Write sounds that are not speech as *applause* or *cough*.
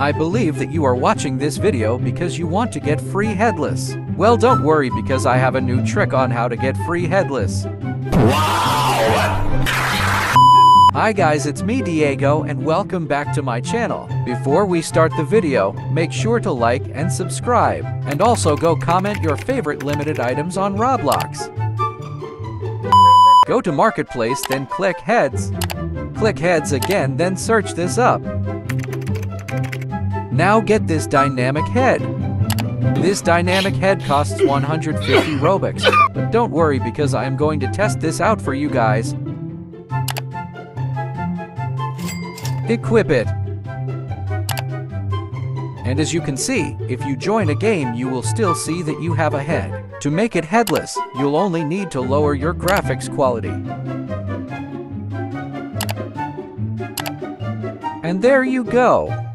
I believe that you are watching this video because you want to get free headless. Well don't worry because I have a new trick on how to get free headless. Wow! Hi guys, it's me Diego and welcome back to my channel. Before we start the video, make sure to like and subscribe, and also go comment your favorite limited items on Roblox. Go to Marketplace, then click Heads. Click Heads again, then search this up. Now get this dynamic head. This dynamic head costs *coughs* 150 Robux, but don't worry because I am going to test this out for you guys. Equip it. And as you can see, if you join a game, you will still see that you have a head. To make it headless, you'll only need to lower your graphics quality. And there you go!